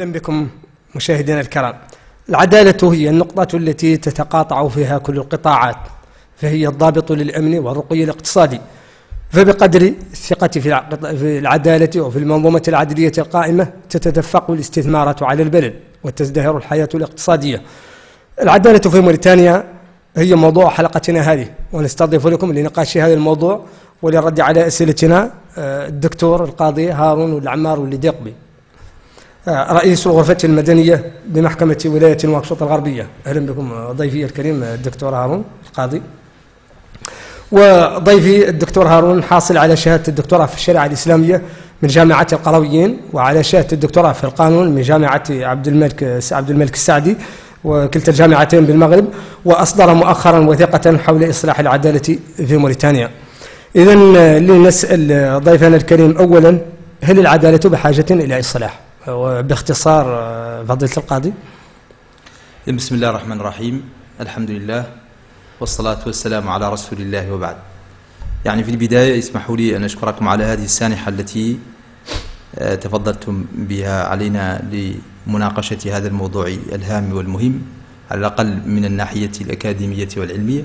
أهلا بكم مشاهدينا الكرام. العدالة هي النقطة التي تتقاطع فيها كل القطاعات فهي الضابط للأمن والرقي الاقتصادي. فبقدر الثقة في العدالة وفي المنظومة العدلية القائمة تتدفق الاستثمارات على البلد وتزدهر الحياة الاقتصادية. العدالة في موريتانيا هي موضوع حلقتنا هذه ونستضيف لكم لنقاش هذا الموضوع وللرد على أسئلتنا آه، الدكتور القاضي هارون العمار والديقبي رئيس الغرفة المدنية بمحكمة ولاية نواكشوط الغربية. أهلا بكم ضيفي الكريم الدكتور هارون القاضي. وضيفي الدكتور هارون حاصل على شهادة الدكتوراه في الشريعة الإسلامية من جامعة القرويين وعلى شهادة الدكتوراه في القانون من جامعة عبد الملك عبد الملك السعدي وكلتا الجامعتين بالمغرب. وأصدر مؤخرا وثيقة حول إصلاح العدالة في موريتانيا. إذا لنسأل ضيفنا الكريم أولا هل العدالة بحاجة إلى إصلاح؟ وباختصار فضيلة القاضي. بسم الله الرحمن الرحيم. الحمد لله والصلاة والسلام على رسول الله وبعد. يعني في البداية اسمحوا لي أن أشكركم على هذه السانحة التي آه، تفضلتم بها علينا لمناقشة هذا الموضوع الهام والمهم على الأقل من الناحية الأكاديمية والعلمية.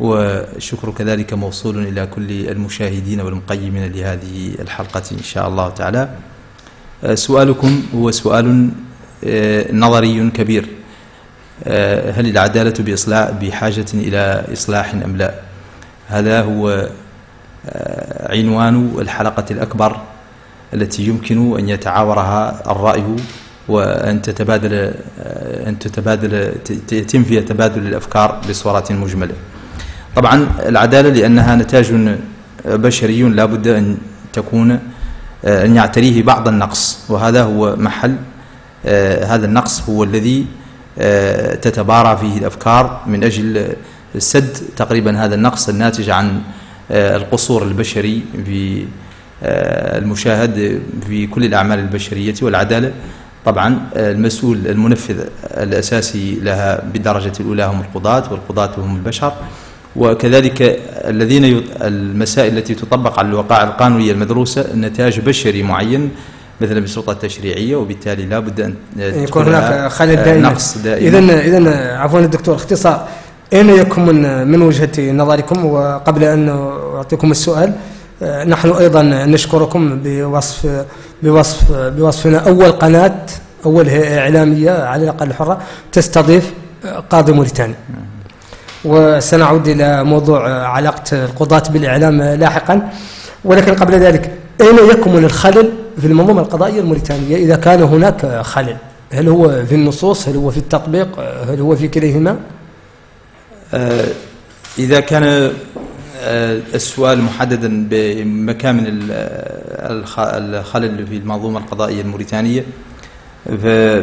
والشكر كذلك موصول إلى كل المشاهدين والمقيمين لهذه الحلقة إن شاء الله تعالى. آه، سؤالكم هو سؤال آه، نظري كبير. آه، هل العدالة بإصلاح بحاجة إلى إصلاح أم لا؟ هذا هو آه، عنوان الحلقة الأكبر التي يمكن أن يتعاورها الرأي وأن تتبادل آه، أن تتبادل يتم فيها تبادل الأفكار بصورة مجملة. طبعا العدالة لأنها نتاج بشري لا بد أن تكون أن يعتريه بعض النقص وهذا هو محل هذا النقص هو الذي آه، تتبارى فيه الأفكار من أجل سد تقريبا هذا النقص الناتج عن آه، القصور البشري في آه، المشاهد في كل الأعمال البشرية والعدالة. طبعا المسؤول المنفذ الأساسي لها بالدرجة الأولى هم القضاة والقضاة هم البشر. وكذلك الذين المسائل التي تطبق على الوقائع القانونية المدروسة نتاج بشري معين مثلا بالسلطة التشريعية وبالتالي لا بد أن يكون هناك خلل دائما. نقص دائما. اذا اذا عفوا الدكتور اختصار أين يكمن من وجهة نظركم؟ وقبل أن أعطيكم السؤال نحن أيضا نشكركم بوصف بوصف بوصفنا. أول قناة أول إعلامية على الأقل حره تستضيف قاضي موريتاني. وسنعود إلى موضوع علاقة القضاة بالإعلام لاحقا. ولكن قبل ذلك أين يكمن الخلل في المنظومة القضائية الموريتانية إذا كان هناك خلل؟ هل هو في النصوص؟ هل هو في التطبيق؟ هل هو في كليهما؟ آه، إذا كان آه، السؤال محددا بمكامن الخلل في المنظومة القضائية الموريتانية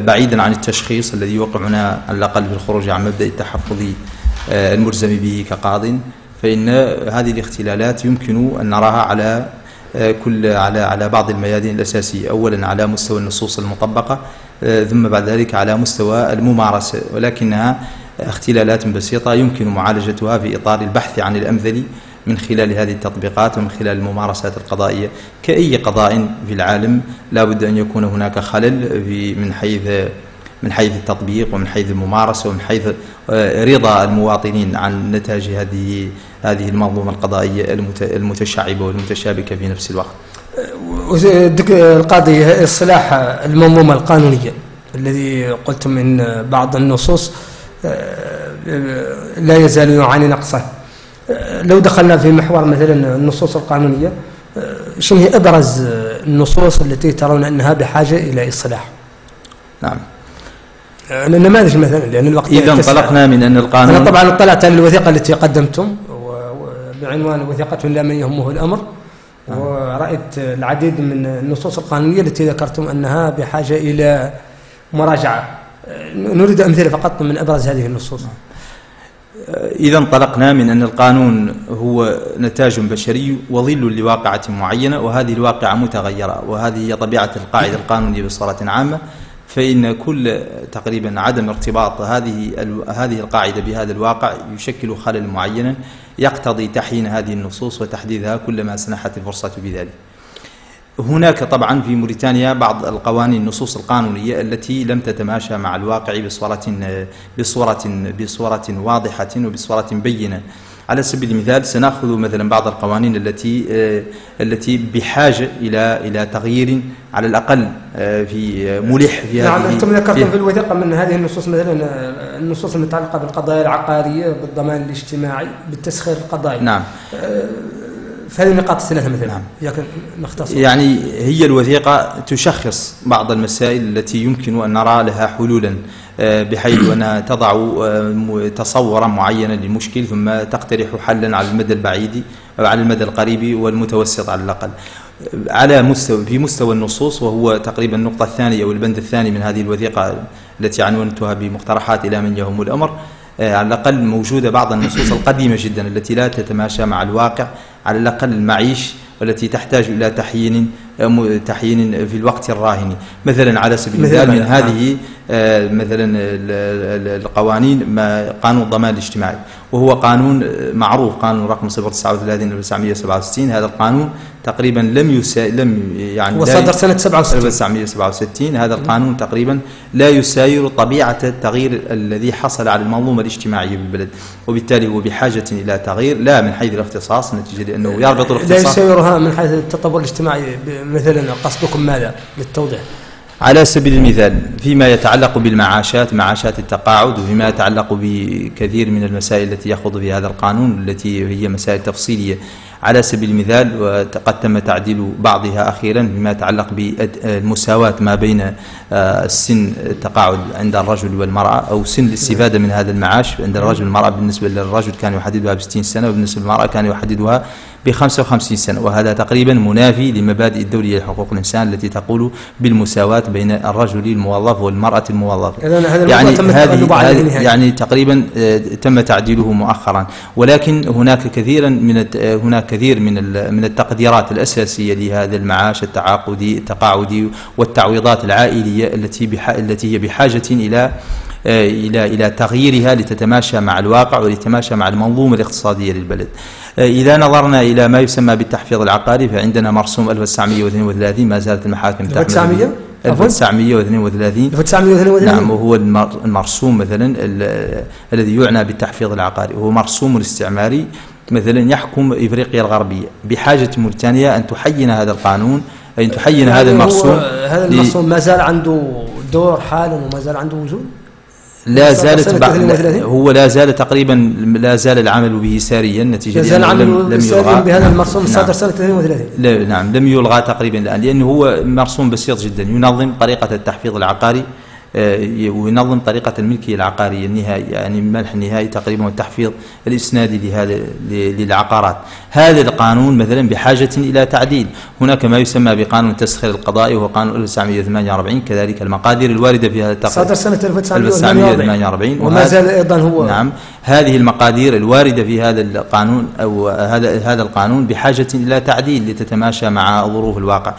بعيدا عن التشخيص الذي يوقعنا على الأقل بالخروج عن مبدأ التحفظ آه، الملزم به كقاض. فإن هذه الاختلالات يمكن أن نراها على آه، كل على على بعض الميادين الأساسية. أولا على مستوى النصوص المطبقة آه، ثم بعد ذلك على مستوى الممارسة. ولكنها اختلالات بسيطة يمكن معالجتها في إطار البحث عن الأمثل من خلال هذه التطبيقات ومن خلال الممارسات القضائية. كأي قضاء في العالم لا بد أن يكون هناك خلل في من حيث من حيث التطبيق ومن حيث الممارسة ومن حيث آه، رضا المواطنين عن نتاج هذه هذه المنظومة القضائية المتشعبة والمتشابكة في نفس الوقت. القاضي إصلاح المنظومة القانونية الذي قلتم من بعض النصوص آه، لا يزال يعاني نقصه. آه، لو دخلنا في محور مثلا النصوص القانونية شنو هي أبرز النصوص التي ترون أنها بحاجة إلى إصلاح؟ نعم. النماذج مثلا لأن الوقت إذا انطلقنا من أن القانون أنا طبعا اطلعت على الوثيقة التي قدمتم بعنوان وثيقة لا من يهمه الأمر. نعم. ورأيت العديد من النصوص القانونية التي ذكرتم أنها بحاجة إلى مراجعة. نريد أمثلة فقط من أبرز هذه النصوص. إذا انطلقنا من أن القانون هو نتاج بشري وظل لواقعة معينة وهذه الواقعة متغيرة وهذه هي طبيعة القاعدة القانونية بصورة عامة فإن كل تقريبا عدم ارتباط هذه هذه القاعدة بهذا الواقع يشكل خلل معينا يقتضي تحيين هذه النصوص وتحديدها كلما سنحت الفرصة بذلك. هناك طبعا في موريتانيا بعض القوانين النصوص القانونية التي لم تتماشى مع الواقع بصورة بصورة بصورة واضحة وبصورة بينة. على سبيل المثال سنأخذ مثلا بعض القوانين التي آه، التي بحاجة إلى إلى تغيير على الأقل آه، في آه، ملح في نعم أنتم ذكرتم في الوثيقة من هذه النصوص مثلا النصوص المتعلقة بالقضايا العقارية بالضمان الاجتماعي بالتسخير القضائي. نعم. فهذه نقاط الثلاثة مثلا. نعم. نختصر. يعني هي الوثيقة تشخص بعض المسائل التي يمكن أن نرى لها حلولا. بحيث أنها تضع آه، تصورا معينا للمشكل ثم تقترح حلا على المدى البعيد أو على المدى القريب والمتوسط على الأقل. على مستوى في مستوى النصوص وهو تقريبا النقطة الثانية أو البند الثاني من هذه الوثيقة التي عنونتها بمقترحات إلى من يهم الأمر. آه، على الأقل موجودة بعض النصوص القديمة جدا التي لا تتماشى مع الواقع. على الأقل المعيش والتي تحتاج إلى تحيين تحيين في الوقت الراهن. مثلا على سبيل المثال من هذه آه، مثلا القوانين ما قانون الضمان الاجتماعي وهو قانون معروف قانون رقم 039 1967 هذا القانون تقريبا لم يسا لم يعني وصدر سنة 67 1967 هذا القانون تقريبا لا يساير طبيعة التغيير الذي حصل على المنظومة الاجتماعية بالبلد وبالتالي هو بحاجة إلى تغيير لا من حيث الاختصاص نتيجة لأنه يربط الاختصاص. لا يسايرها من حيث التطور الاجتماعي مثلا قصدكم ماذا للتوضيح؟ على سبيل المثال فيما يتعلق بالمعاشات معاشات التقاعد وفيما يتعلق بكثير من المسائل التي يخوض في هذا القانون التي هي مسائل تفصيلية. على سبيل المثال وقد تم تعديل بعضها أخيرا بما يتعلق بالمساواة ما بين آه، السن التقاعد عند الرجل والمرأة أو سن الاستفادة من هذا المعاش عند الرجل والمرأة. بالنسبة للرجل كان يحددها ب 60 سنة وبالنسبة للمرأة كان يحددها ب 55 سنة. وهذا تقريبا منافي لمبادئ الدولية لحقوق الإنسان التي تقول بالمساواة بين الرجل الموظف والمرأة الموظفة. يعني هذه يعني تقريبا آه، تم تعديله مؤخرا. ولكن هناك كثيرا من هناك كثير من من التقديرات الأساسية لهذا المعاش التعاقدي التقاعدي والتعويضات العائلية التي التي هي بحاجة إلى آه، إلى إلى تغييرها لتتماشى مع الواقع ولتتماشى مع المنظومة الاقتصادية للبلد. آه، إذا نظرنا إلى ما يسمى بالتحفيظ العقاري فعندنا مرسوم 1932 ما زالت المحاكم 1900 1932 1932 نعم وهو المرسوم مثلا الذي يعنى بالتحفيظ العقاري. وهو مرسوم استعماري مثلا يحكم إفريقيا الغربية بحاجة موريتانيا أن تحين هذا القانون أي أن تحين يعني هذا المرسوم هذا المرسوم ما زال عنده دور حالا وما زال عنده وجود؟ لا زالت هو لا زال تقريبا لا زال العمل به ساريا نتيجة لا زال لم, لم يلغى. بهذا المرسوم نعم. سنة 32 لا نعم لم يلغى تقريبا الآن لأنه هو مرسوم بسيط جدا ينظم طريقة التحفيظ العقاري وينظم طريقة الملكية العقارية النهائي يعني الملح النهائي تقريبا والتحفيظ الإسنادي لهذا للعقارات. هذا القانون مثلا بحاجة إلى تعديل. هناك ما يسمى بقانون التسخير القضائي وهو قانون 1948 كذلك المقادير الواردة في هذا التقرير. صدر سنة 1948 وما زال أيضا هو. نعم. هذه المقادير الواردة في هذا القانون أو هذا هذا القانون بحاجة إلى تعديل لتتماشى مع ظروف الواقع.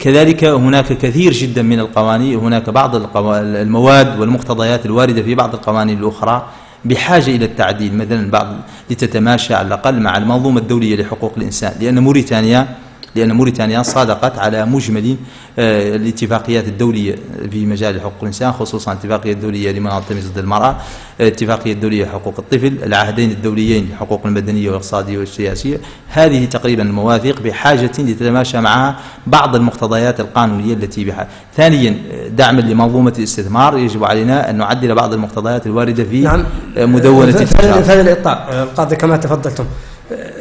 كذلك هناك كثير جدا من القوانين هناك بعض المواد والمقتضيات الواردة في بعض القوانين الأخرى بحاجة إلى التعديل مثلا بعض لتتماشى على الأقل مع المنظومة الدولية لحقوق الإنسان لأن موريتانيا لأن موريتانيا صادقت على مجمل الاتفاقيات الدولية في مجال حقوق الإنسان خصوصا الاتفاقية الدولية لمنظمة ضد المرأة الاتفاقية الدولية لحقوق الطفل العهدين الدوليين لحقوق المدنية والإقتصادية والسياسية. هذه تقريبا المواثيق بحاجة لتتماشى معها بعض المقتضيات القانونية التي بحاجة ثانيا دعما لمنظومة الاستثمار يجب علينا أن نعدل بعض المقتضيات الواردة في نعم. مدونة في هذا الإطار القاضي كما تفضلتم.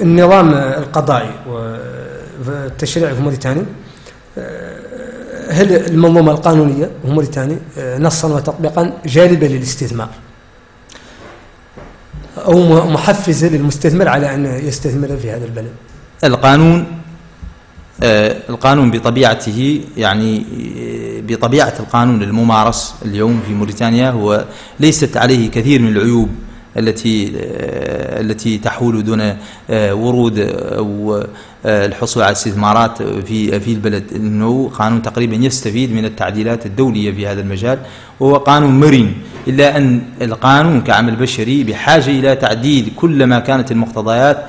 النظام القضائي التشريعي في موريتانيا هل المنظومة القانونية في موريتانيا نصا وتطبيقا جالبة للاستثمار؟ أو محفزة للمستثمر على أن يستثمر في هذا البلد؟ القانون آه، القانون بطبيعته يعني آه، بطبيعة القانون الممارس اليوم في موريتانيا هو ليست عليه كثير من العيوب التي آه، التي تحول دون ورود أو الحصول على استثمارات في في البلد إنه قانون تقريبا يستفيد من التعديلات الدولية في هذا المجال وهو قانون مرن. إلا أن القانون كعمل بشري بحاجة إلى تعديل كلما كانت المقتضيات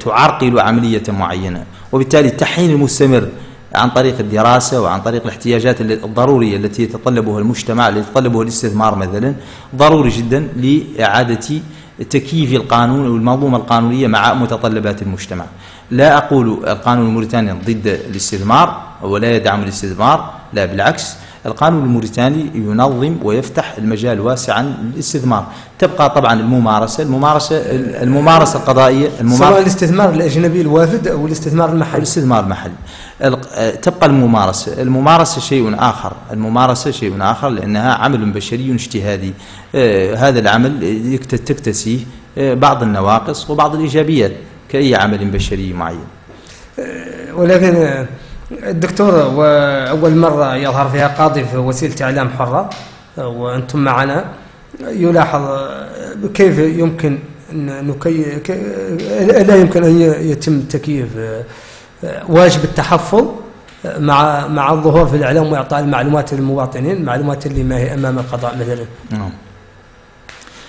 تعرقل عملية معينة. وبالتالي التحيين المستمر عن طريق الدراسة وعن طريق الاحتياجات الضرورية التي يتطلبها المجتمع التي يتطلبها الاستثمار مثلا ضروري جدا لإعادة تكييف القانون والمنظومة القانونية مع متطلبات المجتمع. لا أقول القانون الموريتاني ضد الاستثمار ولا يدعم الاستثمار لا بالعكس. القانون الموريتاني ينظم ويفتح المجال واسعا للاستثمار. تبقى طبعا الممارسة الممارسة الممارسة القضائية الممارسة سواء الاستثمار الأجنبي الوافد أو الاستثمار المحلي. الاستثمار المحلي. تبقى الممارسة. الممارسة شيء آخر. الممارسة شيء آخر لأنها عمل بشري اجتهادي. آه، هذا العمل تكتسيه آه، بعض النواقص وبعض الإيجابيات. كأي عمل بشري معين. آه، ولكن الدكتور وأول مرة يظهر فيها قاضي في وسيلة إعلام حرة وأنتم معنا يلاحظ كيف يمكن نكي... لا يمكن أن يتم تكييف واجب التحفظ مع مع الظهور في الإعلام وإعطاء المعلومات للمواطنين المعلومات اللي ما هي أمام القضاء مثلا نعم.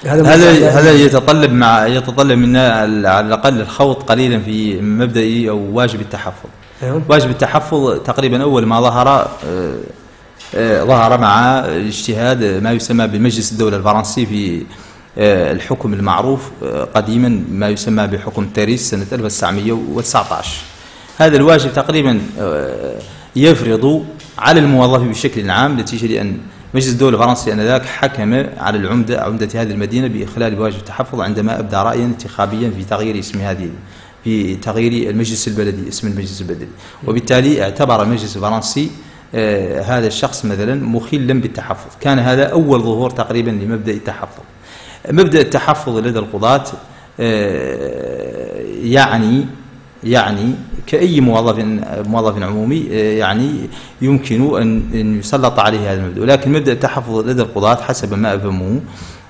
هذا هذا يتطلب مع يتطلب منا على الأقل الخوض قليلا في مبدا أو واجب التحفظ؟ أيوه. واجب التحفظ تقريبا أول ما ظهر آه، آه، ظهر مع اجتهاد ما يسمى بمجلس الدولة الفرنسي في آه، الحكم المعروف قديما ما يسمى بحكم تاريس سنة 1919 هذا الواجب تقريبا يفرض على الموظف بشكل عام نتيجة لأن مجلس الدولة الفرنسي آنذاك حكم على العمدة عمدة هذه المدينة بإخلال واجب التحفظ عندما أبدى رأيا انتخابيا في تغيير اسم هذه في تغيير المجلس البلدي اسم المجلس البلدي. وبالتالي اعتبر المجلس الفرنسي آه هذا الشخص مثلا مخلا بالتحفظ. كان هذا أول ظهور تقريبا لمبدأ التحفظ. مبدأ التحفظ لدى القضاة آه يعني يعني كأي موظف موظف عمومي آه، يعني يمكن أن يسلط عليه هذا المبدأ. ولكن مبدأ التحفظ لدى القضاة حسب ما أفهمه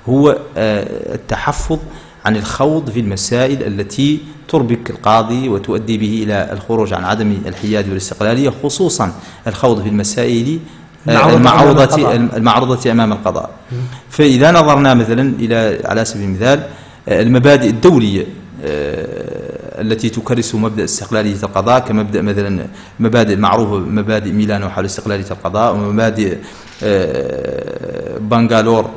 هو آه، التحفظ عن الخوض في المسائل التي تربك القاضي وتؤدي به إلى الخروج عن عدم الحياد والاستقلالية خصوصا الخوض في المسائل آه، المعروضة المعروضة أمام القضاء. فإذا نظرنا مثلا إلى على سبيل المثال آه، المبادئ الدولية التي تكرس مبدأ استقلالية القضاء كمبدأ مثلا مبادئ المعروفة مبادئ ميلانو حول استقلالية القضاء ومبادئ بنغالور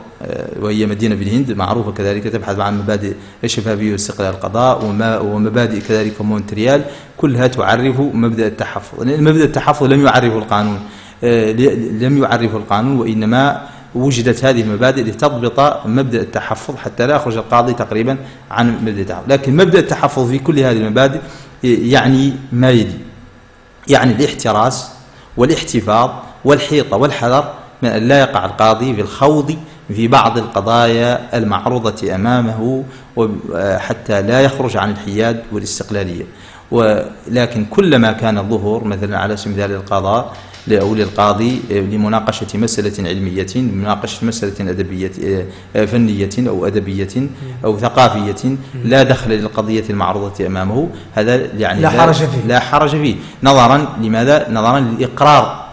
وهي مدينة بالهند معروفة كذلك تبحث عن مبادئ الشفافية واستقلال القضاء ومبادئ كذلك مونتريال كلها تعرف مبدأ التحفظ. مبدأ التحفظ لم يعرفه القانون آه، لم يعرفه القانون وإنما وجدت هذه المبادئ لتضبط مبدأ التحفظ حتى لا يخرج القاضي تقريبا عن مبدأ التحفظ. لكن مبدأ التحفظ في كل هذه المبادئ يعني ما يلي يعني الاحتراس والاحتفاظ والحيطة والحذر من أن لا يقع القاضي في الخوض في بعض القضايا المعروضة أمامه حتى لا يخرج عن الحياد والاستقلالية. ولكن كلما كان الظهور مثلا على سبيل المثال القضاء أو للقاضي لمناقشة مسألة علمية لمناقشة مسألة أدبية فنية أو أدبية أو ثقافية لا دخل للقضية المعروضة أمامه. هذا يعني لا حرج فيه. لا حرج فيه. نظرا لماذا؟ نظرا للإقرار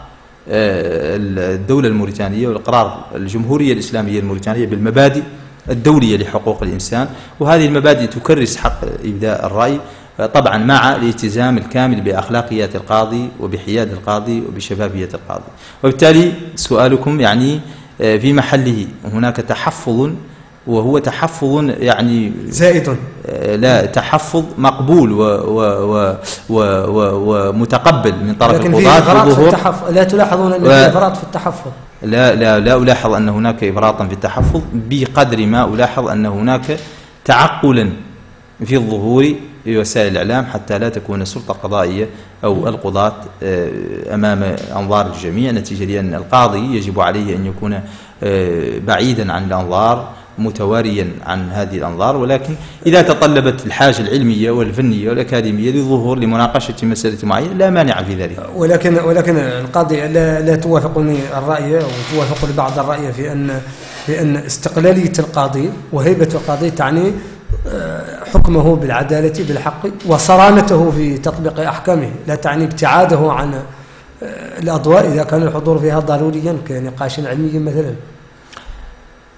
آه، الدولة الموريتانية والإقرار الجمهورية الإسلامية الموريتانية بالمبادئ الدولية لحقوق الإنسان. وهذه المبادئ تكرس حق إبداء الرأي. طبعا مع الالتزام الكامل بأخلاقيات القاضي وبحياد القاضي وبشفافية القاضي. وبالتالي سؤالكم يعني آه، في محله هناك تحفظ وهو تحفظ يعني زائد. آه، لا تحفظ مقبول ومتقبل من طرف القضاة في التحفظ لا تلاحظون أن و... إفراط في التحفظ. لا لا لا ألاحظ أن هناك إفراطا في التحفظ بقدر ما ألاحظ أن هناك تعقلا في الظهور في وسائل الإعلام حتى لا تكون السلطة القضائية أو القضاة آه، أمام أنظار الجميع. نتيجة لأن القاضي يجب عليه أن يكون آه، بعيدا عن الأنظار متواريا عن هذه الأنظار. ولكن إذا تطلبت الحاجة العلمية والفنية والأكاديمية للظهور لمناقشة مسألة معينة لا مانع في ذلك. ولكن ولكن القاضي لا, لا توافقني الرأي أو توافق بعض الرأي في أن في أن استقلالية القاضي وهيبة القاضي تعني حكمه بالعدالة بالحق وصرامته في تطبيق أحكامه لا تعني ابتعاده عن آه، الأضواء إذا كان الحضور فيها ضروريا كنقاش علمي مثلا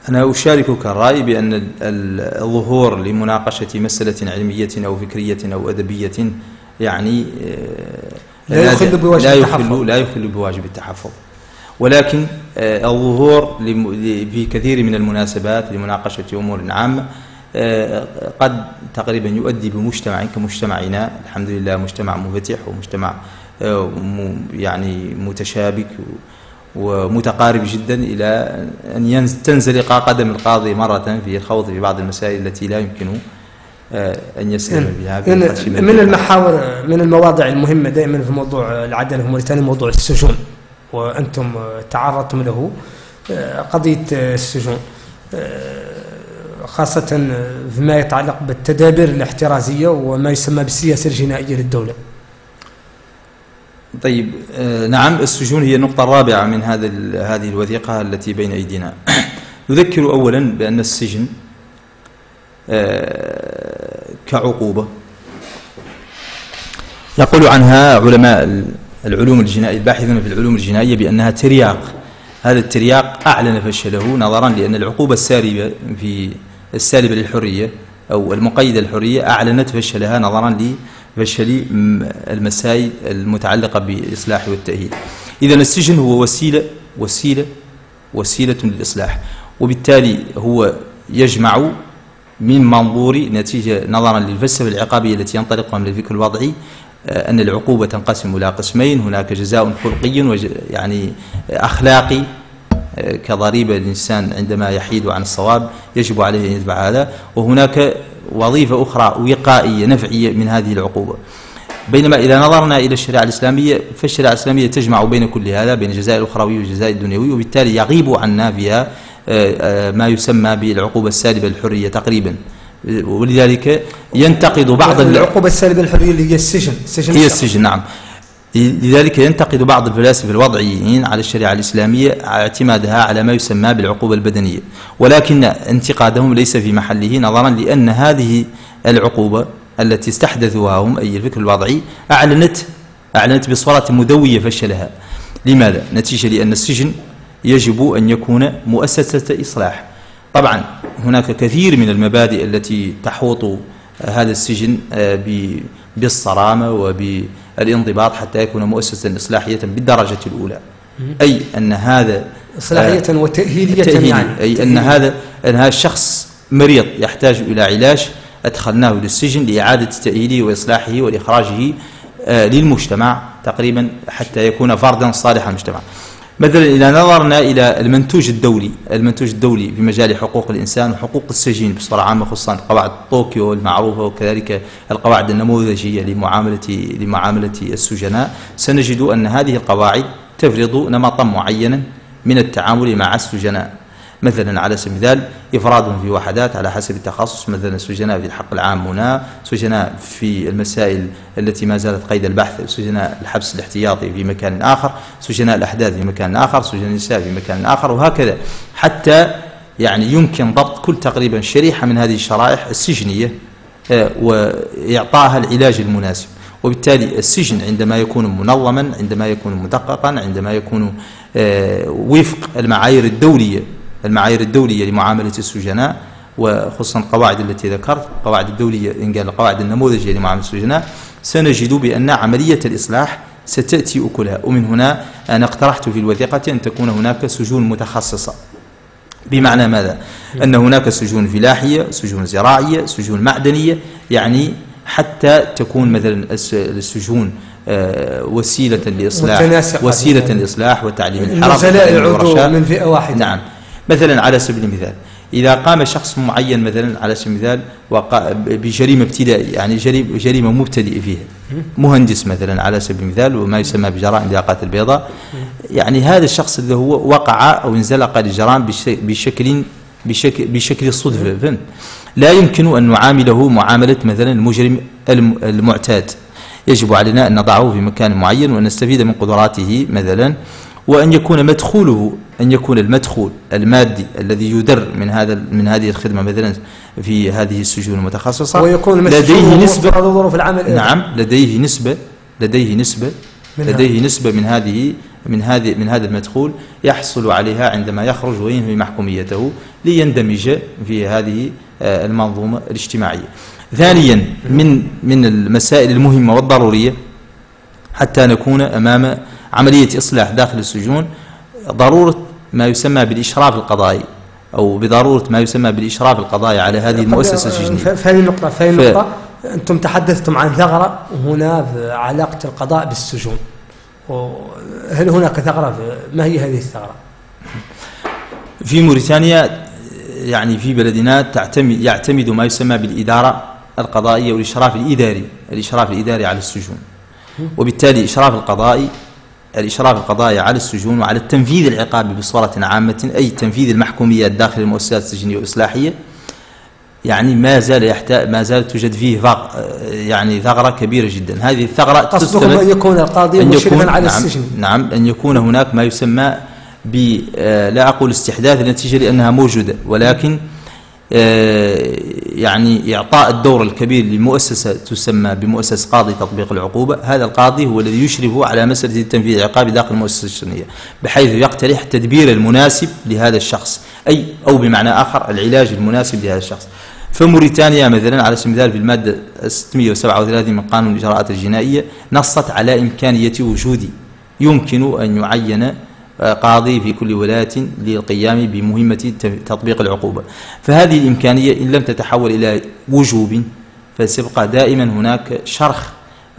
أنا أشاركك الرأي بأن الظهور لمناقشة مسألة علمية أو فكرية أو أدبية يعني لا يخل بواجب لا التحفظ. يخل لا يخل بواجب التحفظ ولكن آه، الظهور في كثير من المناسبات لمناقشة أمور عامة آه، قد تقريبا يؤدي بمجتمع كمجتمعنا. الحمد لله مجتمع منفتح ومجتمع آه، يعني متشابك ومتقارب جدا إلى أن تنزلق قدم القاضي مرة في الخوض في بعض المسائل التي لا يمكن آه، أن يسلم بها من من المحاور من المواضع المهمة دائما في موضوع العدالة في موريتانيا موضوع السجون وأنتم تعرضتم له آه، قضية السجون. خاصة فيما يتعلق بالتدابير الاحترازية وما يسمى بالسياسة الجنائية للدولة. طيب آه، نعم السجون هي النقطة الرابعة من هذا هذه الوثيقة التي بين أيدينا. نذكر أولا بأن السجن آه، كعقوبة. يقول عنها علماء ال- العلوم الجنائية الباحثون في العلوم الجنائية بأنها ترياق. هذا الترياق أعلن فشله نظرا لأن العقوبة السالبة في السالبة للحرية أو المقيدة للحرية أعلنت فشلها نظرا لفشل المسائل المتعلقة بالإصلاح والتأهيل. إذا السجن هو وسيلة وسيلة وسيلة للإصلاح. وبالتالي هو يجمع من منظور نتيجة نظرا للفلسفة العقابية التي ينطلقها من الفكر الوضعي آه، أن العقوبة تنقسم إلى قسمين هناك جزاء خلقي يعني أخلاقي كضريبة الإنسان عندما يحيد عن الصواب يجب عليه أن يتبع هذا وهناك وظيفة أخرى وقائية نفعية من هذه العقوبة. بينما إذا نظرنا إلى الشريعة الإسلامية فالشريعة الإسلامية تجمع بين كل هذا بين الجزاء الأخروي والجزاء الدنيوي وبالتالي يغيب عنا فيها آه، آه، ما يسمى بالعقوبة السالبة للحرية تقريبا. ولذلك ينتقد بعض ال- العقوبة السالبة للحرية اللي هي السجن السجن هي. السجن نعم. لذلك ينتقد بعض الفلاسفة الوضعيين على الشريعة الإسلامية اعتمادها على ما يسمى بالعقوبة البدنية ولكن انتقادهم ليس في محله نظرا لأن هذه العقوبة التي استحدثوها هم أي الفكر الوضعي أعلنت أعلنت بصورة مدوية فشلها لماذا؟ نتيجة لأن السجن يجب أن يكون مؤسسة إصلاح طبعا هناك كثير من المبادئ التي تحوط هذا السجن آه، ب- وبالانضباط حتى يكون مؤسسة إصلاحية بالدرجة الأولى. أي أن هذا إصلاحية آه، وتأهيلية تأهيلي يعني. أي أن هذا أن هذا الشخص مريض يحتاج إلى علاج أدخلناه للسجن لإعادة تأهيله وإصلاحه وإخراجه آه، للمجتمع تقريبا حتى يكون فردا صالحا للمجتمع. مثلا إذا نظرنا إلى المنتوج الدولي المنتوج الدولي في مجال حقوق الإنسان وحقوق السجين بصورة عامة خصوصا قواعد طوكيو المعروفة وكذلك القواعد النموذجية لمعاملة لمعاملة السجناء سنجد أن هذه القواعد تفرض نمطا معينا من التعامل مع السجناء. مثلا على سبيل المثال إفرادهم في وحدات على حسب التخصص مثلا سجناء في الحق العام هنا سجناء في المسائل التي ما زالت قيد البحث سجناء الحبس الاحتياطي في مكان آخر سجناء الأحداث في مكان آخر سجناء النساء في مكان آخر وهكذا. حتى يعني يمكن ضبط كل تقريبا شريحة من هذه الشرائح السجنية آه، وإعطائها العلاج المناسب. وبالتالي السجن عندما يكون منظما عندما يكون مدققا عندما يكون آه، وفق المعايير الدولية المعايير الدولية لمعاملة السجناء وخصوصا القواعد التي ذكرت القواعد الدولية إن قال القواعد النموذجية لمعاملة السجناء سنجد بأن عملية الإصلاح ستأتي أكلها ومن هنا أنا اقترحت في الوثيقة أن تكون هناك سجون متخصصة بمعنى ماذا؟ أن هناك سجون فلاحية سجون زراعية سجون معدنية يعني حتى تكون مثلا الس- السجون آه، وسيلة لإصلاح وسيلة. لإصلاح وتعليم النزلاء يعودوا الورشات. من فئة واحدة نعم مثلا على سبيل المثال. إذا قام شخص معين مثلا على سبيل المثال بجريمة ابتدائية يعني جريمة, مبتدئ فيها. مهندس مثلا على سبيل المثال وما يسمى بجرائم الياقات البيضاء. يعني هذا الشخص اللي هو وقع أو انزلق للجرائم بش- بشكل بشكل بشكل الصدفة فهمت؟ لا يمكن أن نعامله معاملة مثلا المجرم الم- المعتاد. يجب علينا أن نضعه في مكان معين وأن نستفيد من قدراته مثلا. وأن يكون مدخوله أن يكون المدخول المادي الذي يدر من هذا من هذه الخدمة مثلا في هذه السجون المتخصصة ويكون لديه نسبة ظروف العمل نعم لديه نسبة لديه نسبة. لديه نسبة من هذه من هذه من هذا المدخول يحصل عليها عندما يخرج وينهي محكوميته ليندمج في هذه آه، المنظومة الاجتماعية. ثانيا من من المسائل المهمة والضرورية حتى نكون أمام عملية إصلاح داخل السجون ضرورة ما يسمى بالإشراف القضائي أو بضرورة ما يسمى بالإشراف القضائي على هذه المؤسسة السجنية. في هذه النقطة في هذه النقطة أنتم تحدثتم عن ثغرة هنا في علاقة القضاء بالسجون. هل هناك ثغرة ما هي هذه الثغرة؟ في موريتانيا يعني في بلدنا تعتمد يعتمد ما يسمى بالإدارة القضائية والإشراف الإداري الإشراف الإداري على السجون. وبالتالي إشراف القضائي الإشراف القضائي على السجون وعلى التنفيذ العقابي بصورة عامة أي تنفيذ المحكوميات داخل المؤسسات السجنية والإصلاحية. يعني ما زال يحتاج ما زالت توجد فيه فغ يعني ثغرة كبيرة جدا. هذه الثغرة قصدكم أن يكون القاضي مشرفا على نعم السجن. نعم أن يكون هناك ما يسمى ب آه، لا أقول استحداث النتيجة لأنها موجودة. ولكن يعني إعطاء الدور الكبير لمؤسسة تسمى بمؤسسة قاضي تطبيق العقوبة. هذا القاضي هو الذي يشرف على مسألة التنفيذ العقابي داخل المؤسسة الشرعية بحيث يقترح التدبير المناسب لهذا الشخص أي أو بمعنى آخر العلاج المناسب لهذا الشخص. فموريتانيا مثلا على سبيل المثال في المادة 637 من قانون الإجراءات الجنائية نصت على إمكانية وجود يمكن أن يعين قاضي في كل ولاية للقيام بمهمة تطبيق العقوبة. فهذه الإمكانية إن لم تتحول إلى وجوب فسيبقى دائما هناك شرخ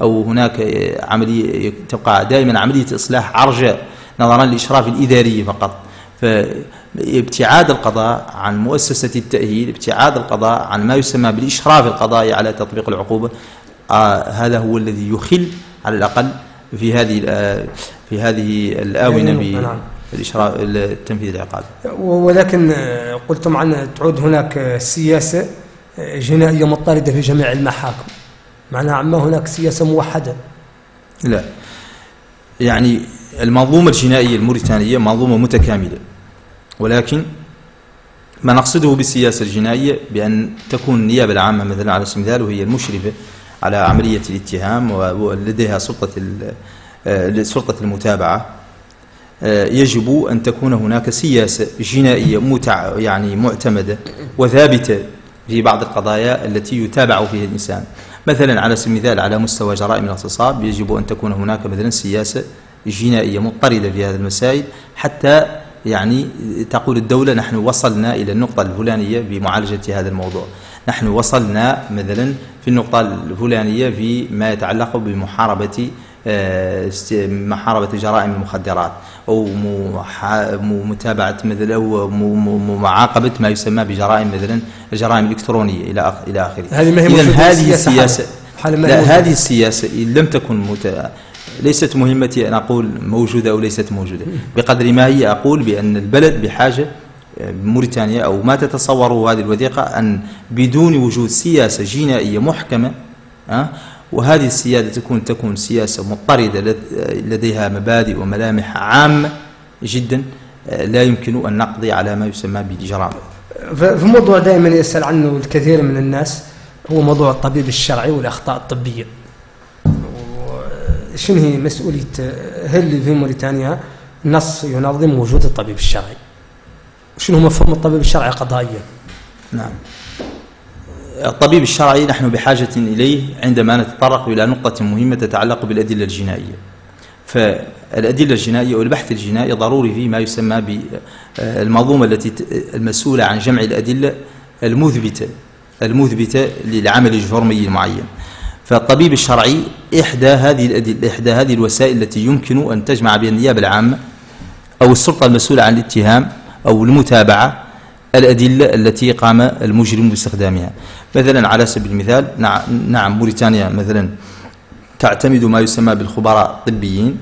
أو هناك عملية تبقى دائما عملية إصلاح عرجاء نظرا للإشراف الإداري فقط. فابتعاد القضاء عن مؤسسة التأهيل ابتعاد القضاء عن ما يسمى بالإشراف القضائي على تطبيق العقوبة آه هذا هو الذي يخل على الأقل في هذه في هذه الآونة نعم. بالإشراف التنفيذ العقابي ولكن قلتم عن تعود هناك سياسة جنائية مضطردة في جميع المحاكم. معناها ما هناك سياسة موحدة. لا. يعني المنظومة الجنائية الموريتانية منظومة متكاملة. ولكن ما نقصده بالسياسة الجنائية بأن تكون النيابة العامة مثلا على سبيل المثال وهي المشرفة على عملية الاتهام ولديها سلطة آه، سلطة المتابعة. آه، يجب أن تكون هناك سياسة جنائية متع يعني معتمدة وثابتة في بعض القضايا التي يتابع فيها الإنسان. مثلا على سبيل المثال على مستوى جرائم الاغتصاب يجب أن تكون هناك مثلا سياسة جنائية مضطردة في هذه المسائل حتى يعني تقول الدولة نحن وصلنا إلى النقطة الفلانية بمعالجة هذا الموضوع. نحن وصلنا مثلا في النقطة الفلانية في ما يتعلق بمحاربة آه، محاربة جرائم المخدرات أو متابعة مثلا أو معاقبة ما يسمى بجرائم مثلا الجرائم الإلكترونية إلى إلى آخره. إذا هذه السياسة لا هذه السياسة؟ إن لم تكن مت... ليست مهمتي أن أقول موجودة أو ليست موجودة. بقدر ما هي أقول بأن البلد بحاجة موريتانيا أو ما تتصوره هذه الوثيقة أن بدون وجود سياسة جنائية محكمة وهذه السيادة تكون تكون سياسة مضطردة لديها مبادئ وملامح عامة جدا لا يمكن أن نقضي على ما يسمى بالجرائم في موضوع دائما يسأل عنه الكثير من الناس هو موضوع الطبيب الشرعي والأخطاء الطبية. شنو هي مسؤولية هل في موريتانيا؟ نص ينظم وجود الطبيب الشرعي. شنو مفهوم الطبيب الشرعي قضائيا؟ نعم. الطبيب الشرعي نحن بحاجة إليه عندما نتطرق إلى نقطة مهمة تتعلق بالأدلة الجنائية. فالأدلة الجنائية والبحث الجنائي ضروري في ما يسمى بالمنظومة التي المسؤولة عن جمع الأدلة المثبتة المثبتة للعمل الجرمي المعين. فالطبيب الشرعي إحدى هذه الأدلة إحدى هذه الوسائل التي يمكن أن تجمع بين النيابة العامة أو السلطة المسؤولة عن الاتهام أو المتابعة الأدلة التي قام المجرم باستخدامها. مثلا على سبيل المثال نعم موريتانيا مثلا تعتمد ما يسمى بالخبراء الطبيين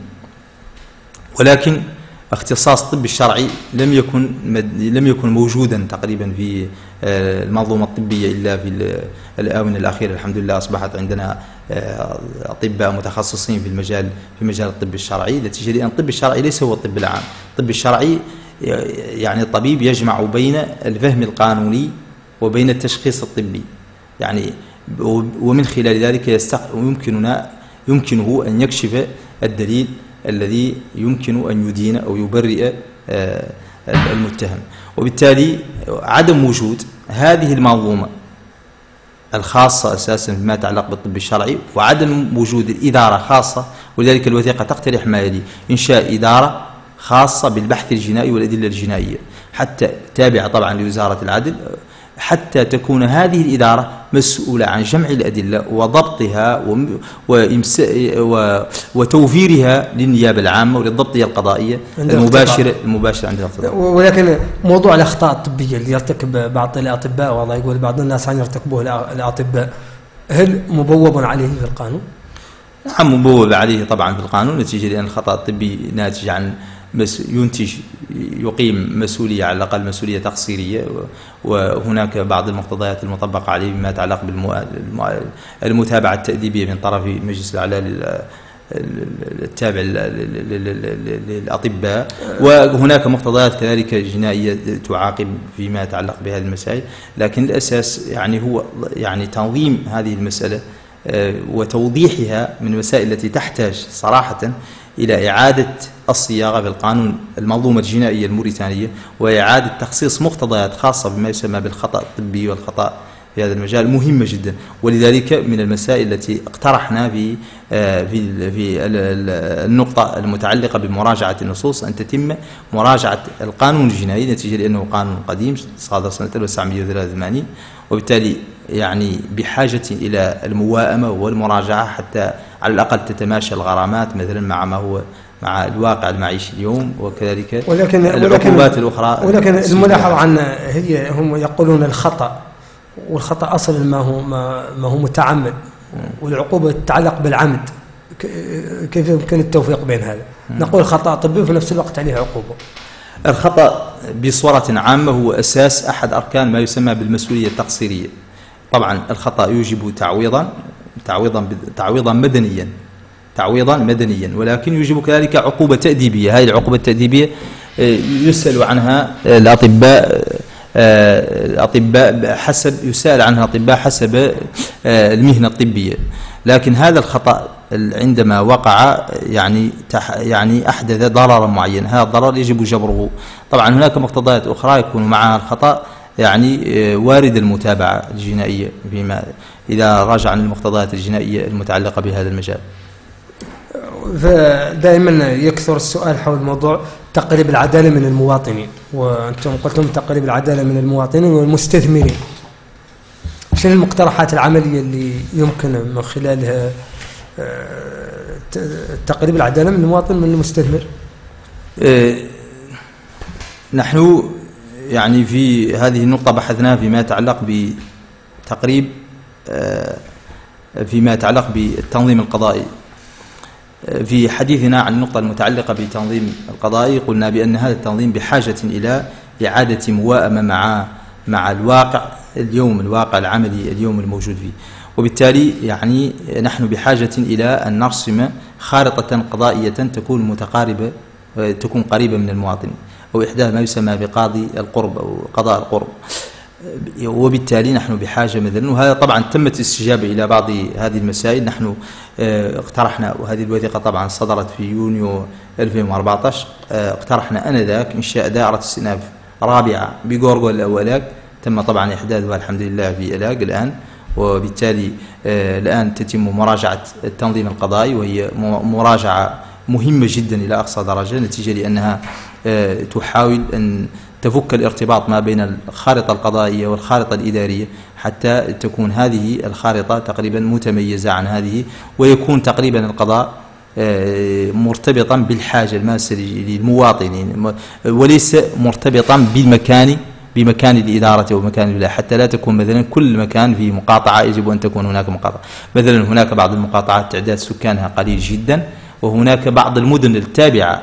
ولكن اختصاص الطب الشرعي لم يكن لم يكن موجودا تقريبا في آه، المنظومة الطبية إلا في الآونة الأخيرة. الحمد لله أصبحت عندنا آه، أطباء متخصصين في المجال في مجال الطب الشرعي. نتيجه لأن الطب الشرعي ليس هو الطب العام. الطب الشرعي يعني الطبيب يجمع بين الفهم القانوني وبين التشخيص الطبي. يعني ومن خلال ذلك يمكننا يمكنه أن يكشف الدليل الذي يمكن أن يدين أو يبرئ آه، المتهم. وبالتالي عدم وجود هذه المنظومة الخاصة أساسا فيما يتعلق بالطب الشرعي وعدم وجود الإدارة خاصة ولذلك الوثيقة تقترح ما يلي إنشاء إدارة خاصة بالبحث الجنائي والأدلة الجنائية حتى تابعة طبعا لوزارة العدل حتى تكون هذه الإدارة مسؤولة عن جمع الأدلة وضبطها وتوفيرها للنيابة العامة وللضبطية القضائية المباشرة المباشرة عند الاقتضاء ولكن موضوع الأخطاء الطبية اللي يرتكب بعض الأطباء والله يقول بعض الناس عن يرتكبوه الأطباء هل مبوب عليه في القانون؟ نعم مبوب عليه طبعا في القانون نتيجة لأن الخطأ الطبي ناتج عن ينتج يقيم مسؤولية على الأقل مسؤولية تقصيرية وهناك بعض المقتضيات المطبقة عليه بما يتعلق بالمتابعة التأديبية من طرف مجلس الأعلى التابع للأطباء. وهناك مقتضيات كذلك جنائية تعاقب فيما يتعلق بهذه المسائل. لكن الأساس يعني هو يعني تنظيم هذه المسألة آه، وتوضيحها من المسائل التي تحتاج صراحة إلى إعادة الصياغة في القانون المنظومة الجنائية الموريتانية وإعادة تخصيص مقتضيات خاصة بما يسمى بالخطأ الطبي والخطأ في هذا المجال مهمة جدا. ولذلك من المسائل التي اقترحنا في آه، في في النقطة المتعلقة بمراجعة النصوص أن تتم مراجعة القانون الجنائي نتيجة لأنه قانون قديم صادر سنة 1983 وبالتالي يعني بحاجة إلى المواءمة والمراجعة حتى على الأقل تتماشى الغرامات مثلا مع ما هو مع الواقع المعيشي اليوم وكذلك ولكن العقوبات الأخرى ولكن الملاحظة عن هي هم يقولون الخطأ والخطأ أصلا ما هو ما, ما هو متعمد والعقوبة تتعلق بالعمد. كيف يمكن التوفيق بين هذا؟ نقول خطأ طبي وفي نفس الوقت عليه عقوبة. الخطأ بصورة عامة هو أساس أحد أركان ما يسمى بالمسؤولية التقصيرية. طبعا الخطأ يوجب تعويضا تعويضا تعويضا مدنيا تعويضا مدنيا ولكن يوجب كذلك عقوبة تأديبية. هذه العقوبة التأديبية آه، يسأل عنها الأطباء آه، الأطباء حسب يسأل عنها الأطباء حسب آه، المهنة الطبية. لكن هذا الخطأ عندما وقع يعني يعني أحدث ضررا معينا. هذا الضرر يجب جبره. طبعا هناك مقتضيات أخرى يكون معها الخطأ يعني وارد المتابعة الجنائية فيما إذا راجع عن المقتضيات الجنائية المتعلقة بهذا المجال. فدائما يكثر السؤال حول موضوع تقريب العدالة من المواطنين. وأنتم قلتم تقريب العدالة من المواطنين والمستثمرين. شنو المقترحات العملية اللي يمكن من خلالها آه، تقريب العدالة من المواطن من المستثمر؟ آه، نحن يعني في هذه النقطة بحثناها فيما يتعلق بتقريب آه، فيما يتعلق بالتنظيم القضائي. في حديثنا عن النقطة المتعلقة بالتنظيم القضائي قلنا بأن هذا التنظيم بحاجة إلى إعادة موائمة مع مع الواقع اليوم الواقع العملي اليوم الموجود فيه. وبالتالي يعني نحن بحاجة إلى أن نرسم خارطة قضائية تكون متقاربة تكون قريبة من المواطن أو إحداث ما يسمى بقاضي القرب أو قضاء القرب. وبالتالي نحن بحاجة مثلا وهذا طبعا تمت الاستجابة إلى بعض هذه المسائل. نحن آه، اقترحنا وهذه الوثيقة طبعا صدرت في يونيو 2014 آه، اقترحنا أنذاك إنشاء دائرة استئناف رابعة بغورغول الأولاك تم طبعا إحداثها الحمد لله في ألاق الآن. وبالتالي آه، الآن تتم مراجعة التنظيم القضائي وهي مراجعة مهمة جدا إلى أقصى درجة نتيجة لأنها تحاول أن تفك الارتباط ما بين الخارطة القضائية والخارطة الإدارية حتى تكون هذه الخارطة تقريبا متميزة عن هذه ويكون تقريبا القضاء آه، مرتبطا بالحاجة الماسة للمواطنين وليس مرتبطا بالمكان بمكان الإدارة ومكان الولاية حتى لا تكون مثلا كل مكان في مقاطعة يجب أن تكون هناك مقاطعة. مثلا هناك بعض المقاطعات تعداد سكانها قليل جدا وهناك بعض المدن التابعة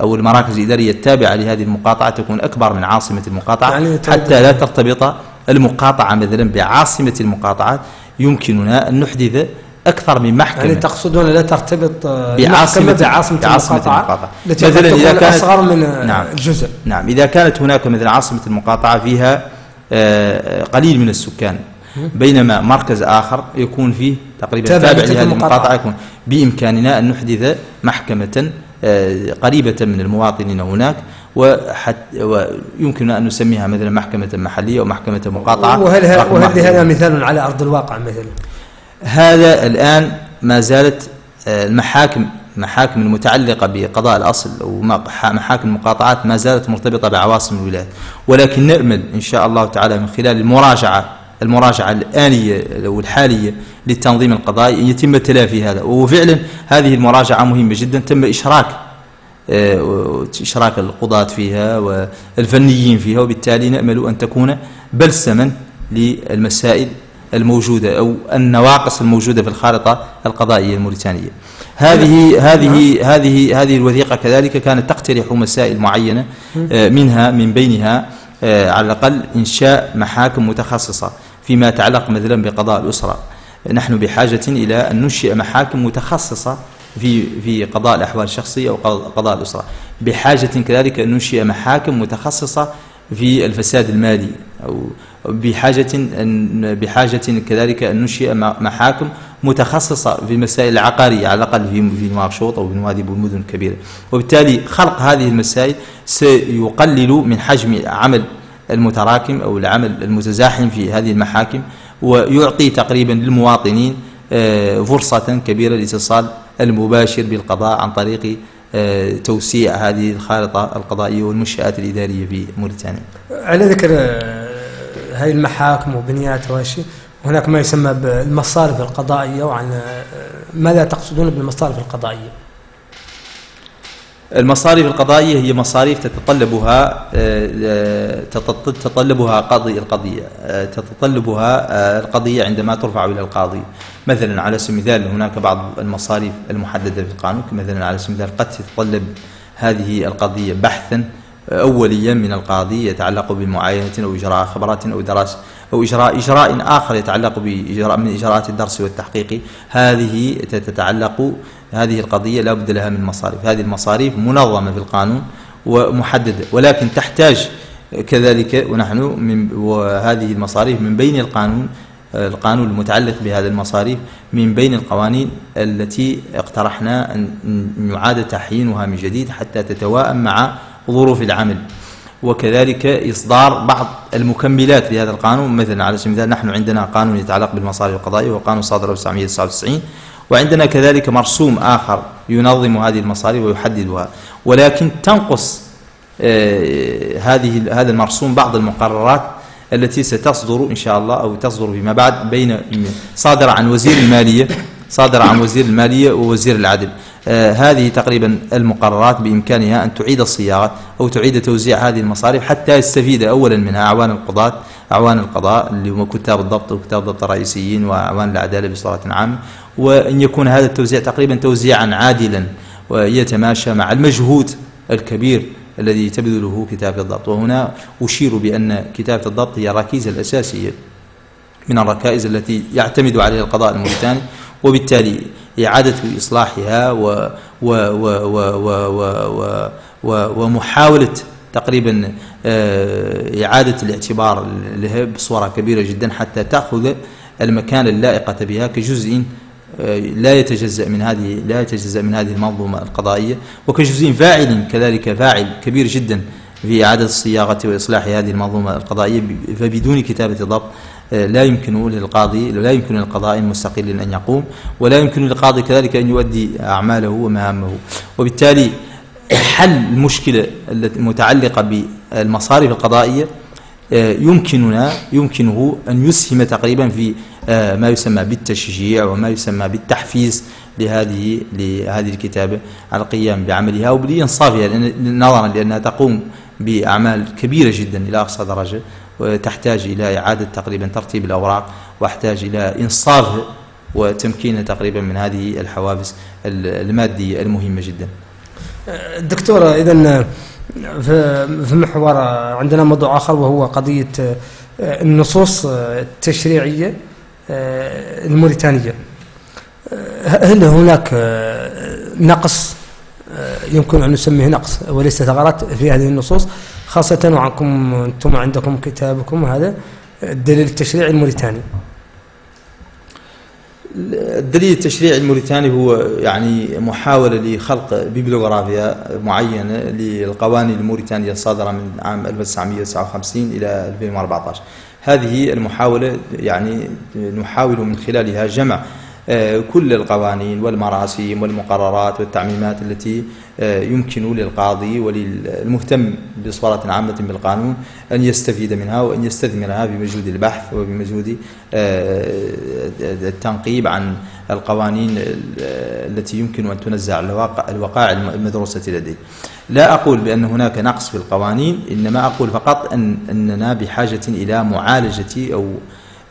أو المراكز الإدارية التابعة لهذه المقاطعة تكون أكبر من عاصمة المقاطعة يعني حتى لا ترتبط المقاطعة مثلا بعاصمة المقاطعات يمكننا أن نحدث أكثر من محكمة. يعني تقصدون لا ترتبط بعاصمة بعاصمة, بعاصمة المقاطعة مثلا إذا كانت أصغر من نعم. الجزء نعم. إذا كانت هناك مثلا عاصمة المقاطعة فيها آه، قليل من السكان. بينما مركز آخر يكون فيه تقريبا تابع لهذه المقاطعة. يكون. بإمكاننا أن نحدث محكمة آه، قريبة من المواطنين هناك ويمكن أن نسميها مثلا محكمة محلية أو محكمة مقاطعة. وهل, وهل هذا مثال على أرض الواقع مثلا؟ هذا الآن ما زالت آه، المحاكم محاكم المتعلقة بقضاء الأصل أو محاكم المقاطعات ما زالت مرتبطة بعواصم الولايات. ولكن نأمل إن شاء الله تعالى من خلال المراجعة المراجعة الآنية والحالية للتنظيم القضائي أن يتم تلافي هذا. وفعلا هذه المراجعة مهمة جدا تم إشراك آه، إشراك القضاة فيها والفنيين فيها وبالتالي نأمل أن تكون بلسما للمسائل الموجودة أو النواقص الموجودة في الخارطة القضائية الموريتانية. هذه هذه هذه هذه الوثيقة كذلك كانت تقترح مسائل معينة آه، منها من بينها آه، على الأقل إنشاء محاكم متخصصة فيما يتعلق مثلا بقضاء الأسرة. نحن بحاجة إلى أن ننشئ محاكم متخصصة في في قضاء الأحوال الشخصية أو قضاء الأسرة. بحاجة كذلك أن ننشئ محاكم متخصصة في الفساد المالي أو بحاجة أن بحاجة كذلك أن ننشئ محاكم متخصصة في المسائل العقارية على الأقل في نواكشوط أو في نوادي الكبيرة وبالتالي خلق هذه المسائل سيقلل من حجم عمل المتراكم أو العمل المتزاحم في هذه المحاكم ويعطي تقريبا للمواطنين آه، فرصة كبيرة للاتصال المباشر بالقضاء عن طريق توسيع هذه الخارطة القضائية والمنشآت الإدارية في موريتانيا. على ذكر آه، هذه المحاكم وبنياتها وهالشيء هناك ما يسمى بالمصارف القضائية وعن ماذا تقصدون بالمصارف القضائية. المصاريف القضائية هي مصاريف تتطلبها آه، تتطلبها قاضي القضية آه، تتطلبها آه، القضية عندما ترفع إلى القاضي. مثلا على سبيل المثال هناك بعض المصاريف المحددة في القانون مثلا على سبيل المثال قد تتطلب هذه القضية بحثا أوليا من القاضي يتعلق بمعاينة أو إجراء خبرات أو دراسة. أو إجراء إجراء آخر يتعلق بإجراء من إجراءات الدرس والتحقيق. هذه تتعلق هذه القضية لا بد لها من مصاريف. هذه المصاريف منظمة في القانون ومحددة ولكن تحتاج كذلك ونحن من وهذه المصاريف من بين القانون القانون المتعلق بهذه المصاريف من بين القوانين التي اقترحنا أن يعاد تحيينها من جديد حتى تتواءم مع ظروف العمل. وكذلك إصدار بعض المكملات لهذا القانون مثلا على سبيل المثال نحن عندنا قانون يتعلق بالمصارف القضائية وقانون صادر 1999 وعندنا كذلك مرسوم آخر ينظم هذه المصاريف ويحددها. ولكن تنقص آه، هذه هذا المرسوم بعض المقررات التي ستصدر إن شاء الله أو تصدر فيما بعد بين صادر عن وزير المالية صادر عن وزير المالية ووزير العدل. هذه تقريبا المقررات بإمكانها أن تعيد الصياغة أو تعيد توزيع هذه المصاريف حتى يستفيد أولا منها أعوان القضاة أعوان القضاء اللي هم كتاب الضبط وكتاب الضبط الرئيسيين وأعوان العدالة بصورة عامة وأن يكون هذا التوزيع تقريبا توزيعا عادلا ويتماشى مع المجهود الكبير الذي تبذله كتابة الضبط. وهنا أشير بأن كتابة الضبط هي الركيزة الأساسية من الركائز التي يعتمد عليها القضاء الموريتاني وبالتالي إعادة إصلاحها و و و و و و و ومحاولة تقريبا آه، إعادة الاعتبار لها بصورة كبيرة جدا حتى تأخذ المكان اللائقة بها كجزء آه، لا يتجزأ من هذه لا يتجزأ من هذه المنظومة القضائية وكجزء فاعل كذلك فاعل كبير جدا في إعادة الصياغة وإصلاح هذه المنظومة القضائية فبدون كتابة ضبط. لا يمكن للقاضي لا يمكن للقضاء المستقل أن يقوم ولا يمكن للقاضي كذلك أن يؤدي أعماله ومهامه. وبالتالي حل المشكلة المتعلقة بالمصارف القضائية آه، يمكننا يمكنه أن يسهم تقريبا في آه، ما يسمى بالتشجيع وما يسمى بالتحفيز لهذه لهذه الكتابة على القيام بعملها وبالإنصافها نظرا لأنها تقوم بأعمال كبيرة جدا إلى أقصى درجة. وتحتاج إلى إعادة تقريبا ترتيب الأوراق واحتاج إلى إنصاف وتمكينها تقريبا من هذه الحوافز المادية المهمة جدا. دكتورة إذا في محور عندنا موضوع آخر وهو قضية النصوص التشريعية الموريتانية. هل هناك نقص؟ يمكن أن نسميه نقص وليس ثغرات في هذه النصوص. خاصة وعنكم أنتم عندكم كتابكم هذا الدليل التشريعي الموريتاني. الدليل التشريعي الموريتاني هو يعني محاولة لخلق بيبلوغرافيا معينة للقوانين الموريتانية الصادرة من عام 1959 إلى 2014 هذه المحاولة يعني نحاول من خلالها جمع كل القوانين والمراسيم والمقررات والتعميمات التي آه، يمكن للقاضي وللمهتم بصورة عامة بالقانون أن يستفيد منها وأن يستثمرها بمجهود البحث وبمجهود آه، التنقيب عن القوانين التي يمكن أن تنزع الوقائع المدروسة لديه. لا أقول بأن هناك نقص في القوانين إنما أقول فقط أن أننا بحاجة إلى معالجة أو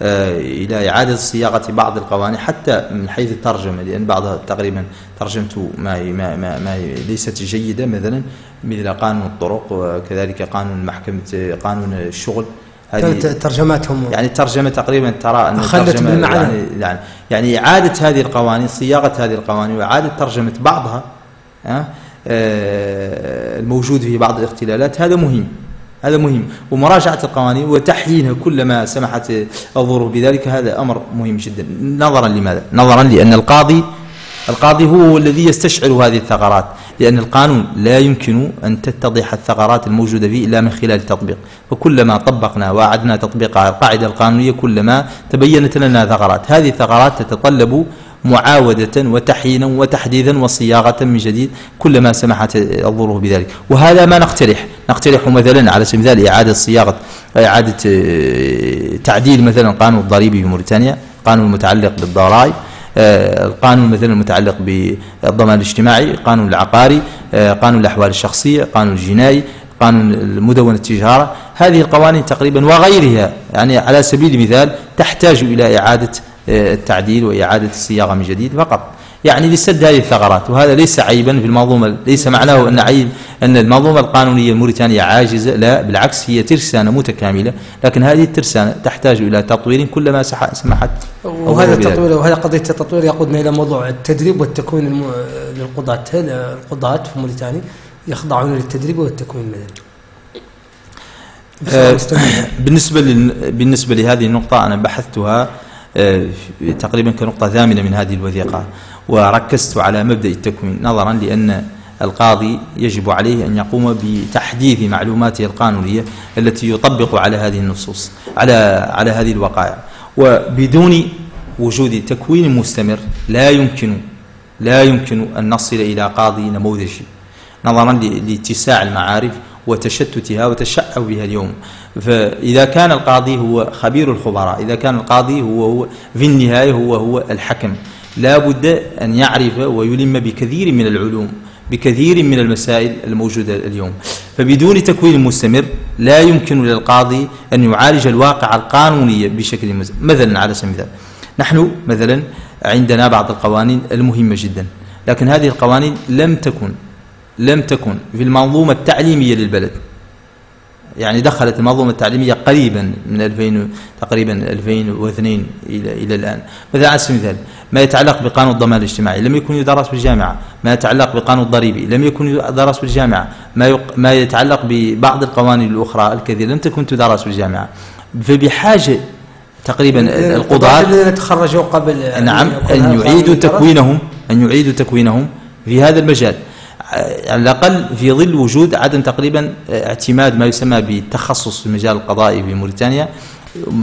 إلى إعادة صياغة بعض القوانين حتى من حيث الترجمة لأن بعضها تقريبا ترجمته ما, ما, ما, ما ليست جيدة مثلا مثل قانون الطرق وكذلك قانون محكمة قانون الشغل. هذه ترجماتهم. يعني الترجمة تقريبا ترى أن الترجمة يعني, يعني, يعني إعادة هذه القوانين صياغة هذه القوانين وإعادة ترجمة بعضها آه، الموجود في بعض الاختلالات هذا مهم. هذا مهم. ومراجعة القوانين وتحيينها كلما سمحت الظروف. بذلك هذا أمر مهم جدا. نظرا لماذا؟ نظرا لأن القاضي القاضي هو الذي يستشعر هذه الثغرات. لأن القانون لا يمكن أن تتضح الثغرات الموجودة فيه إلا من خلال التطبيق. وكلما طبقنا وأعدنا تطبيق القاعدة القانونية كلما تبينت لنا ثغرات. هذه الثغرات تتطلب معاودة وتحيينا وتحديثا وصياغة من جديد كلما سمحت الظروف بذلك. وهذا ما نقترح. نقترح مثلا على سبيل المثال إعادة صياغة إعادة آه، تعديل مثلا القانون الضريبي في موريتانيا قانون المتعلق بالضرائب آه، القانون مثلا المتعلق بالضمان الاجتماعي القانون العقاري آه، قانون الأحوال الشخصية قانون الجنائي قانون مدونة التجارة. هذه القوانين تقريبا وغيرها يعني على سبيل المثال تحتاج إلى إعادة التعديل وإعادة الصياغة من جديد فقط. يعني لسد هذه الثغرات وهذا ليس عيبا في المنظومة ليس معناه أن عيب أن المنظومة القانونية الموريتانية عاجزة. لا بالعكس هي ترسانة متكاملة لكن هذه الترسانة تحتاج إلى تطوير كلما سمحت. وهذا التطوير وهذا قضية التطوير يقودنا إلى موضوع التدريب والتكوين للقضاة. القضاة في موريتانيا؟ يخضعون للتدريب والتكوين المدني آه، بالنسبة بالنسبة لهذه النقطة أنا بحثتها آه، تقريبا كنقطة ثامنة من هذه الوثيقة وركزت على مبدأ التكوين نظرا لأن القاضي يجب عليه أن يقوم بتحديث معلوماته القانونية التي يطبق على هذه النصوص على على هذه الوقائع. وبدون وجود تكوين مستمر لا يمكن لا يمكن أن نصل إلى قاضي نموذجي. نظرا لاتساع المعارف وتشتتها وتشعب بها اليوم. فإذا كان القاضي هو خبير الخبراء إذا كان القاضي هو, هو في النهاية هو هو الحكم. لا بد أن يعرف ويلم بكثير من العلوم بكثير من المسائل الموجودة اليوم. فبدون تكوين مستمر لا يمكن للقاضي أن يعالج الواقع القانوني بشكل مستمر مثلا على سبيل المثال. نحن مثلا عندنا بعض القوانين المهمة جدا لكن هذه القوانين لم تكن لم تكن في المنظومة التعليمية للبلد. يعني دخلت المنظومة التعليمية قريبا من 2000 تقريبا 2002 إلى إلى الآن. مثلا على سبيل المثال ما يتعلق بقانون الضمان الاجتماعي لم يكن يدرس في الجامعة ما يتعلق بقانون الضريبي لم يكن يدرس في الجامعة ما يق... ما يتعلق ببعض القوانين الأخرى الكثير لم تكن تدرس في الجامعة فبحاجة تقريبا القضاة الذين تخرجوا قبل نعم أن يعيدوا تكوينهم أن يعيدوا تكوينهم في هذا المجال. على الأقل في ظل وجود عدم تقريبا اعتماد ما يسمى بالتخصص في المجال القضائي في موريتانيا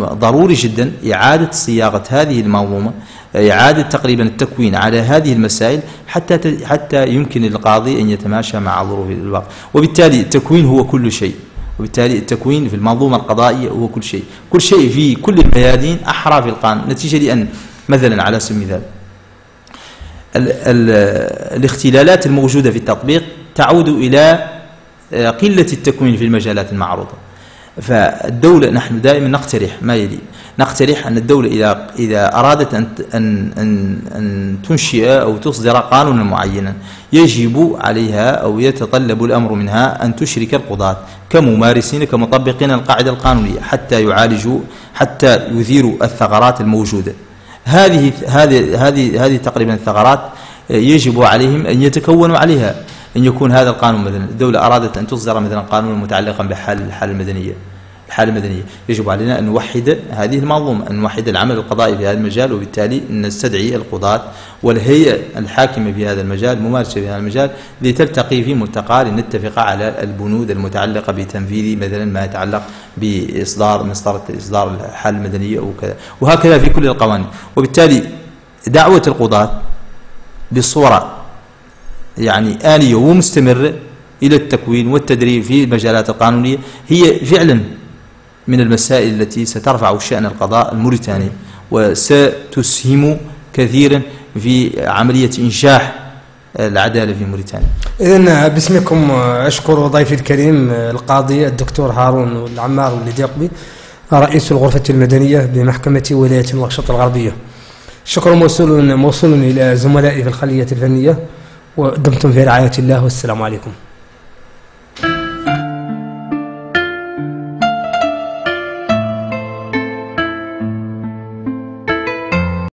ضروري جدا إعادة صياغة هذه المنظومة إعادة تقريبا التكوين على هذه المسائل حتى حتى يمكن للقاضي أن يتماشى مع ظروف الواقع وبالتالي التكوين هو كل شيء. وبالتالي التكوين في المنظومة القضائية هو كل شيء. كل شيء في كل الميادين أحرى في القانون نتيجة لأن مثلا على سبيل المثال ال ال الاختلالات الموجودة في التطبيق تعود إلى آه، قلة التكوين في المجالات المعروضة. فالدولة نحن دائما نقترح ما يلي نقترح أن الدولة إذا إذا أرادت أن أن أن, أن تنشئ أو تصدر قانونا معينا يجب عليها أو يتطلب الأمر منها أن تشرك القضاة كممارسين كمطبقين القاعدة القانونية حتى يعالجوا حتى يثيروا الثغرات الموجودة. هذه هذه هذه هذه تقريبا الثغرات يجب عليهم أن يتكونوا عليها أن يكون هذا القانون مثلا. الدولة أرادت أن تصدر مثلا قانونا متعلقا بحال الحالة المدنية. الحالة المدنية. يجب علينا أن نوحد هذه المنظومة أن نوحد العمل القضائي في هذا المجال وبالتالي نستدعي القضاة والهيئة الحاكمة في هذا المجال ممارسة في هذا المجال لتلتقي في ملتقى لنتفق على البنود المتعلقة بتنفيذ مثلا ما يتعلق بإصدار مسطرة إصدار الحالة المدنية وكذا. وهكذا في كل القوانين. وبالتالي دعوة القضاة بصورة يعني آلية ومستمرة إلى التكوين والتدريب في المجالات القانونية هي فعلا من المسائل التي سترفع شأن القضاء الموريتاني وستسهم كثيرا في عملية إنشاح العدالة في موريتانيا. إذن باسمكم أشكر ضيفي الكريم القاضي الدكتور هارون العمار والديقبي رئيس الغرفة المدنية بمحكمة ولاية الواشط الغربية. شكر موصول موصول إلى زملائي في الخلية الفنية ودمتم في رعاية الله والسلام عليكم.